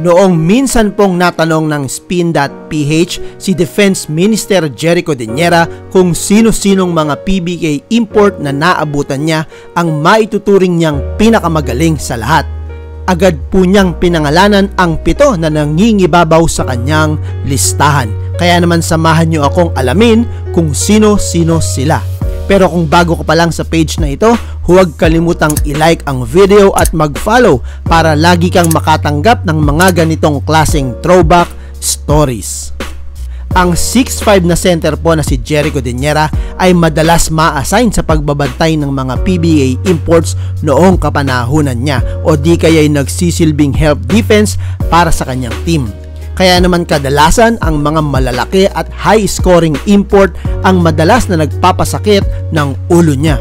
Noong minsan pong natanong ng spin.ph si Defense Minister Jericho Deñera kung sino-sinong mga PBK import na naabutan niya ang maituturing niyang pinakamagaling sa lahat. Agad po niyang pinangalanan ang pito na nangingibabaw sa kanyang listahan. Kaya naman samahan niyo akong alamin kung sino-sino sila. Pero kung bago ka pa lang sa page na ito, huwag kalimutang i-like ang video at mag-follow para lagi kang makatanggap ng mga ganitong klaseng throwback stories. Ang 6'5 na center po na si Jericho Deñera ay madalas ma-assign sa pagbabantay ng mga PBA imports noong kapanahunan niya o di kaya'y nagsisilbing help defense para sa kanyang team. Kaya naman kadalasan ang mga malalaki at high scoring import ang madalas na nagpapasakit ng ulo niya.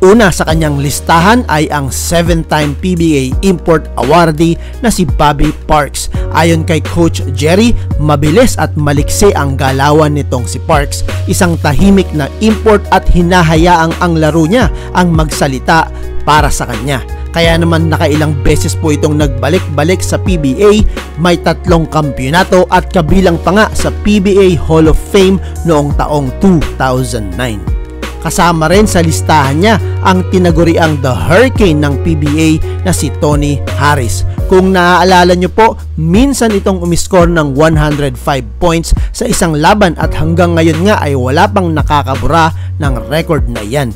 Una sa kanyang listahan ay ang 7-time PBA Import Awardee na si Bobby Parks. Ayon kay Coach Jerry, mabilis at maliksi ang galawan nitong si Parks. Isang tahimik na import at hinahayaang ang laro niya ang magsalita para sa kanya. Kaya naman nakailang beses po itong nagbalik-balik sa PBA, may tatlong kampyonato at kabilang pa nga sa PBA Hall of Fame noong taong 2009. Kasama rin sa listahan niya ang tinaguriang The Hurricane ng PBA na si Tony Harris. Kung naaalala nyo po, minsan itong umiskor ng 105 points sa isang laban at hanggang ngayon nga ay wala pang nakakabura ng record na yan.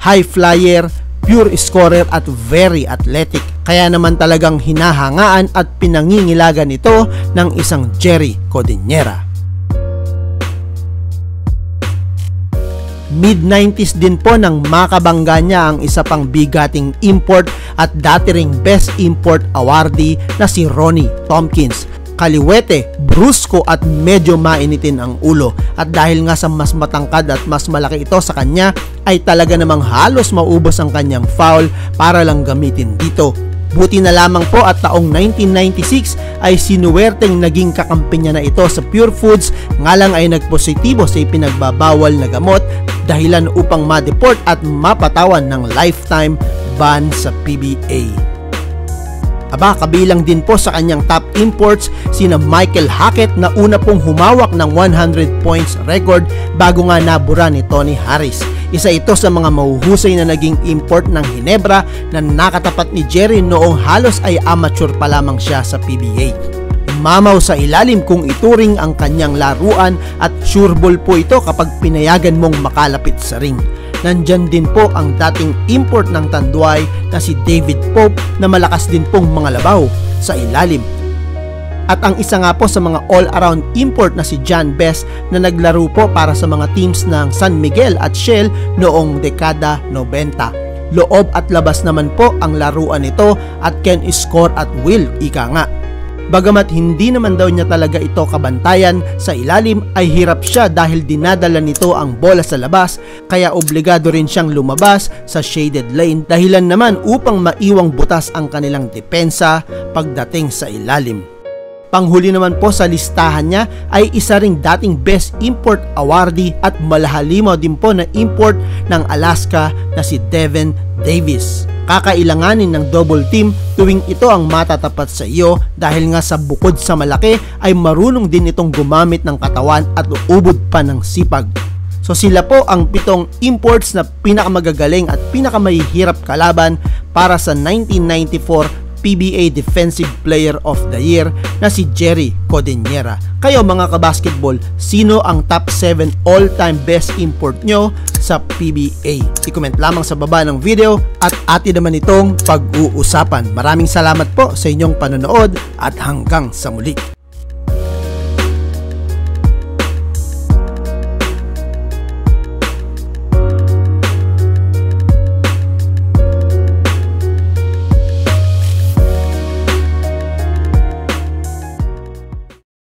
High flyer, pure scorer at very athletic. Kaya naman talagang hinahangaan at pinangingilagan ito ng isang Jerry Codinera. Mid-90s din po nang makabangga niya ang isa pang bigating import at dati ring best import awardee na si Ronnie Tompkins kaliwete, brusko at medyo mainitin ang ulo. At dahil nga sa mas matangkad at mas malaki ito sa kanya, ay talaga namang halos maubos ang kanyang foul para lang gamitin dito. Buti na lamang po at taong 1996 ay sinuwerteng naging kakampi niya na ito sa Pure Foods nga lang ay nagpositibo sa ipinagbabawal na gamot dahilan upang ma-deport at mapatawan ng lifetime ban sa PBA. Aba, kabilang din po sa kanyang top imports sina Michael Hackett na una pong humawak ng 100 points record bago nga nabura ni Tony Harris. Isa ito sa mga mahuhusay na naging import ng Hinebra na nakatapat ni Jerry noong halos ay amateur pa lamang siya sa PBA. Mamaw sa ilalim kung ituring ang kanyang laruan at sureball po ito kapag pinayagan mong makalapit sa ring nandyan din po ang dating import ng Tanduay na si David Pope na malakas din pong mga labaw sa ilalim. At ang isa nga po sa mga all-around import na si John Best na naglaro po para sa mga teams ng San Miguel at Shell noong dekada 90. Loob at labas naman po ang laruan nito at can score at will, ika nga. Bagamat hindi naman daw niya talaga ito kabantayan, sa ilalim ay hirap siya dahil dinadala nito ang bola sa labas kaya obligado rin siyang lumabas sa shaded lane dahilan naman upang maiwang butas ang kanilang depensa pagdating sa ilalim. Panghuli naman po sa listahan niya ay isa ring dating Best Import Awardee at malahalimo din po na import ng Alaska na si Devin Davis kakailanganin ng double team tuwing ito ang matatapat sa iyo dahil nga sa bukod sa malaki ay marunong din itong gumamit ng katawan at uubod pa ng sipag. So sila po ang pitong imports na pinakamagagaling at pinakamahihirap kalaban para sa 1994 PBA Defensive Player of the Year na si Jerry Codinera. Kayo mga kabasketball, sino ang top 7 all-time best import nyo sa PBA? I-comment lamang sa baba ng video at atin naman itong pag-uusapan. Maraming salamat po sa inyong panonood at hanggang sa muli.